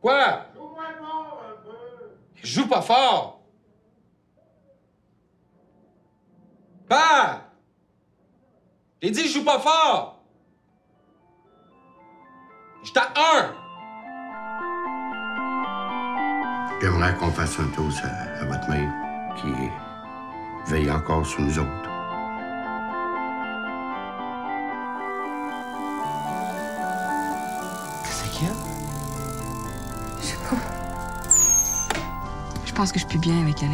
Quoi? Je joue pas fort. Père! J'ai dit je joue pas fort. J'étais à un. J'aimerais qu'on fasse un toast à, à votre mère, qui veille encore sur nous autres. Qu'est-ce qu'il y a? Je sais pas. Je pense que je suis bien avec elle.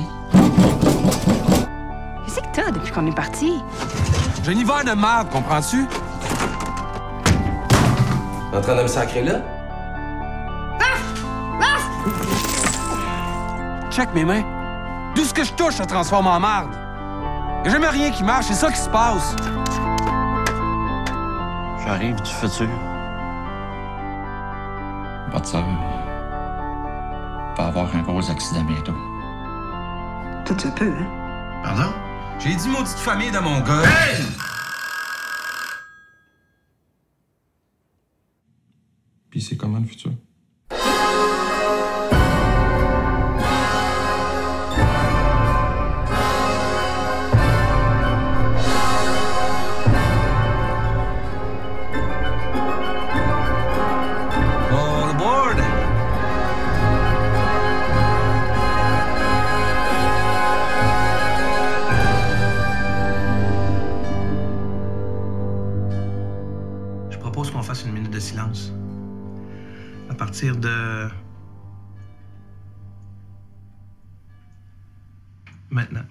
Qu'est-ce que t'as depuis qu'on est parti? J'ai un hiver de merde, comprends-tu? En train de me sacrer là? Check mes mains. Tout ce que je touche se transforme en merde. Y'a jamais rien qui marche, c'est ça qui se passe. J'arrive du futur. Votre sœur va avoir un gros accident bientôt. Tout se peut, hein? Pardon? J'ai dit maudite famille de mon gars. Puis c'est comment le futur? Propose qu'on fasse une minute de silence. À partir de... Maintenant.